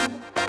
Bye.